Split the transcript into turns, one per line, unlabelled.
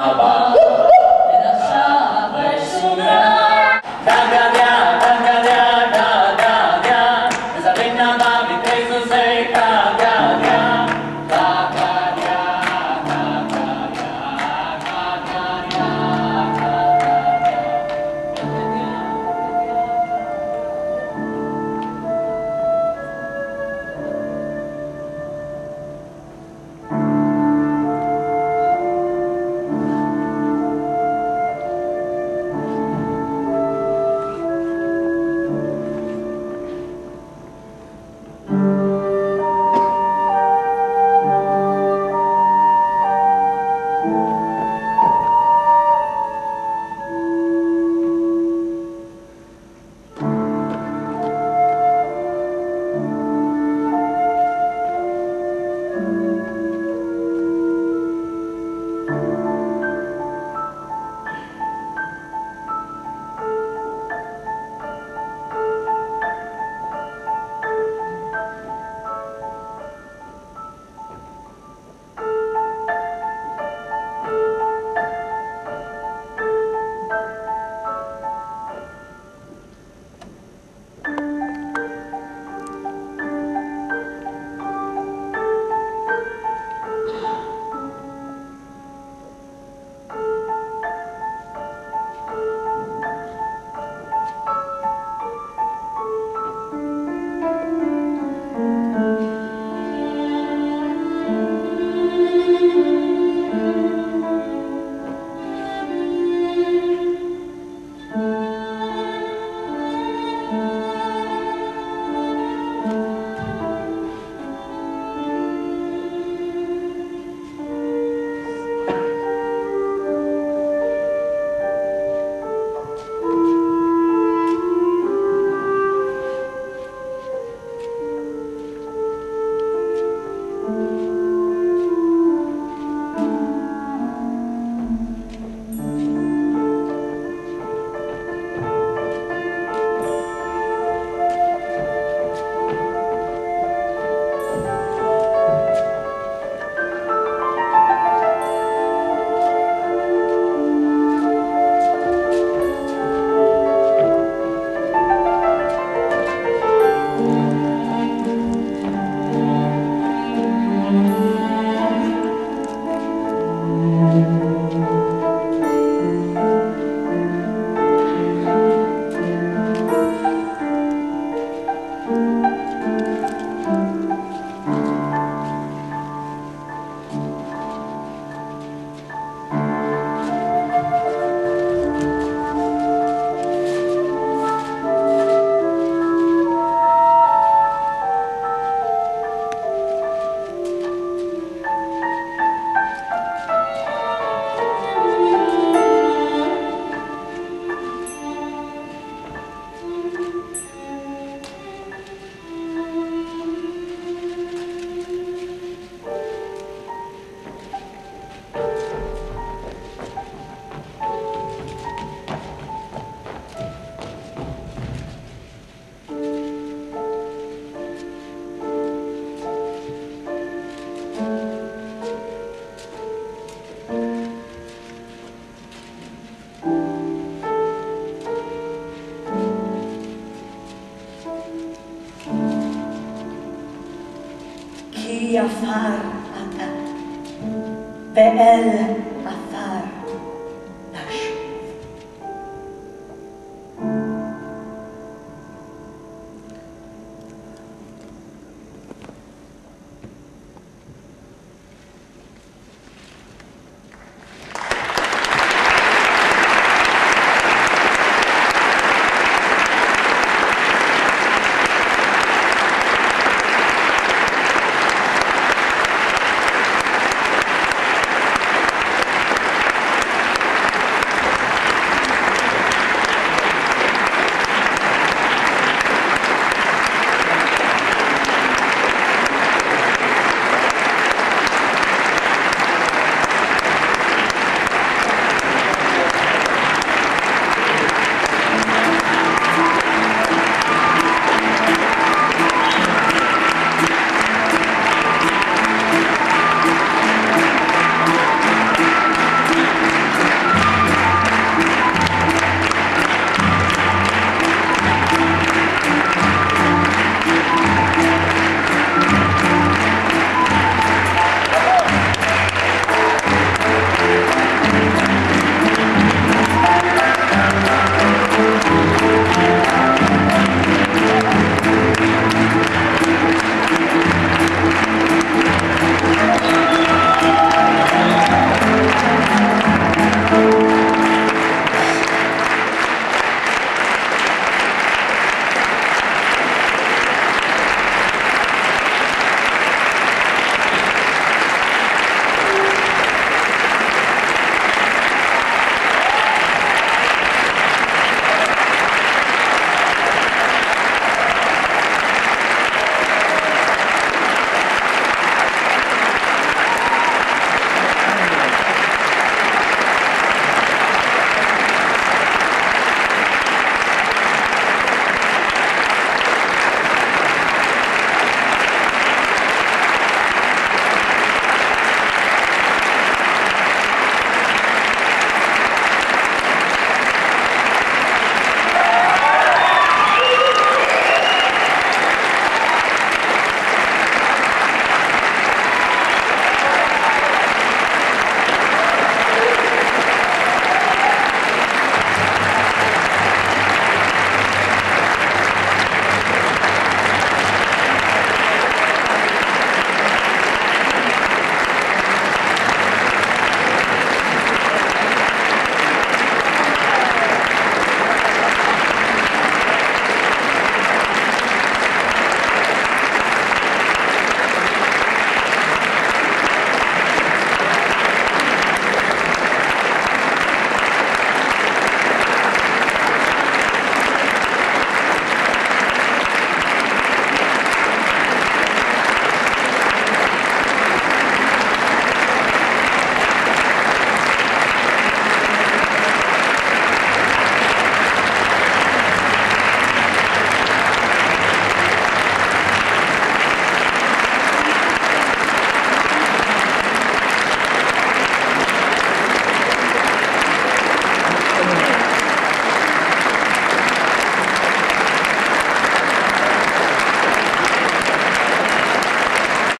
好 We are far, Abba.